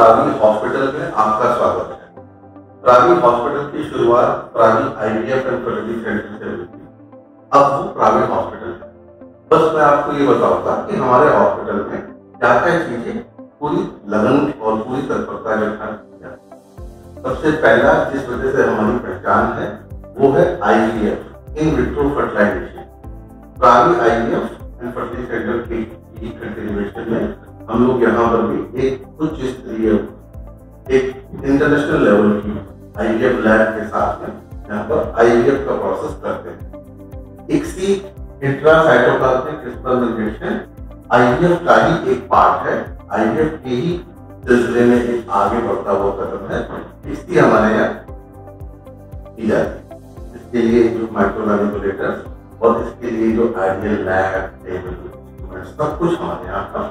प्रावी hospital में आपका स्वागत है। प्रावी हॉस्पिटल की शुरुआत प्रावी आईवीएफ एंड सेंटर से हुई थी। अब वो प्रावी हॉस्पिटल है। बस मैं आपको ये बताऊँगा कि हमारे हॉस्पिटल में क्या क्या चीज़ें पूरी लगन और पूरी तत्परता के साथ सबसे पहला जिस वजह से हमारी पहचान है, वो है IVF in vitro fertilisation Pravi IVF and fertility centre की कंटिन्यूएशन में हम लोग यहाँ पर भी एक उच्च स्तरीय, एक इंटरनेशनल लेवल की आईवीएफ लैब के साथ में यहाँ पर आईवीएफ का प्रोसेस करते हैं। इक्सी इंट्रासाइटोप्लाज्मिक रिस्पॉन्सिशन आईवीएफ का ही एक पार्ट है। आईवीएफ के ही सिलसिले में एक आगे बढ़ता हुआ कदम है, इसकी हमारे यहाँ की जाती है। इसके लिए जो माइक्रोमैनिपुलेटर और इसके लिए जो आइडियल लैब टेबल सब कुछ हमारे यहाँ का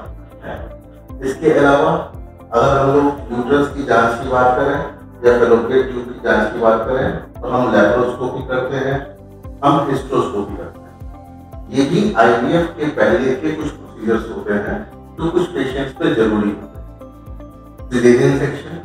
है। इसके अलावा, अगर हम लोग यूट्रस की जाँच की बात करें, या फेलोपियन ट्यूब की जाँच की बात करें तो हम लेप्रोस्कोपी करते हैं, हम हिस्ट्रोस्कोपी करते हैं। ये भी आईवीएफ के पहले के कुछ प्रोसीजर्स होते हैं, जो कुछ पेशेंट्स पे ज़रूरी होते हैं। सेक्शन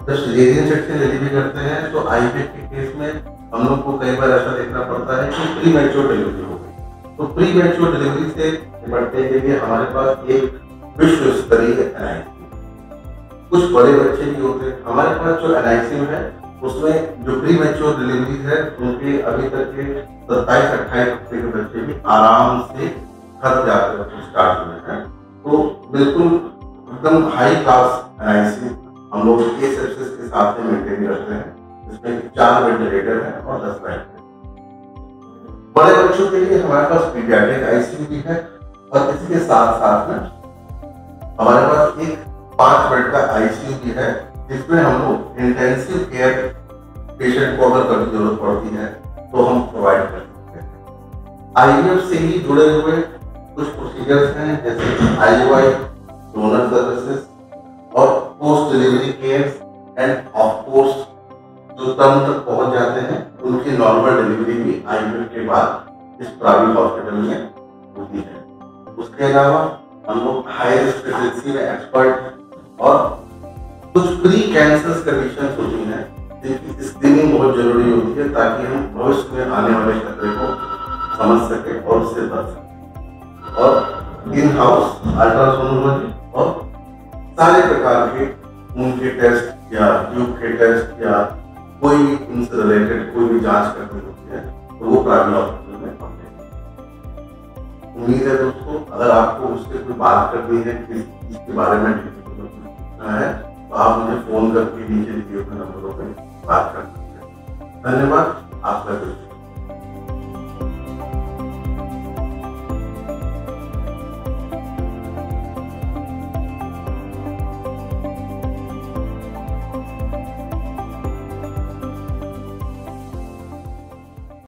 जब सिजेरियन सेक्शन डिलीवरी करते हैं तो आईवीएफ के केस में हम लोग को कई बार ऐसा देखना पड़ता है कि प्री मैच्योर डिलीवरी हो गई। तो प्री मैच्योर डिलीवरी से निपटने के लिए हमारे पास एक विश्व स्तरीय एनआईसी। कुछ बड़े बच्चे भी होते हैं। हमारे पास जो एनआईसी है, उसमें जो प्री मैच्योर डिलीवरी है, उनके अभी तक के सत्ताईस, अट्ठाईस हफ़्ते के बच्चे भी आराम से घर जाकर स्टार्ट हुए हैं। तो बिल्कुल एकदम हाई क्लास एनआईसी हम लोग के सेप्सिस के साथ में मेंटेन करते हैं। जिसमें चार वेंटिलेटर है और दस बेड बड़े बच्चों के लिए हमारे पास पीडियाट्रिक आईसीयू भी है और इसके साथ साथ में हमारे पास एक पाँच बेड का आईसीयू भी है, जिसमें हम लोग इंटेंसिव केयर पेशेंट को अगर कभी ज़रूरत पड़ती है तो हम प्रोवाइड कर सकते हैं। आईवीएफ से ही जुड़े हुए कुछ प्रोसीजर्स हैं, जैसे आईओआई डोनर सर्विसेज़ और post delivery care and of course जो टर्म तक पहुँच जाते हैं, उनकी नॉर्मल डिलीवरी भी आईवीएफ के बाद इस प्राइवेट हॉस्पिटल में होती है। उसके अलावा हम लोग हाई रिस्क में एक्सपर्ट और कुछ प्री कैंसर कंडीशन होती हैं, जिनकी स्क्रीनिंग बहुत ज़रूरी होती है ताकि हम भविष्य में आने वाले खतरे को समझ सके और उससे बच सके। और इन हाउस अल्ट्रासोनोलॉजी और सारे प्रकार के खून के टेस्ट या ट्यूब के टेस्ट या कोई भी उनसे रिलेटेड कोई भी जाँच करनी होती है तो वो प्राइवेट उम्मीद है दोस्तों, अगर आपको उससे कोई बात करनी है के बारे में पूछना है तो आप मुझे फ़ोन करके नीचे दिए नंबरों पर बात कर सकते हैं। धन्यवाद।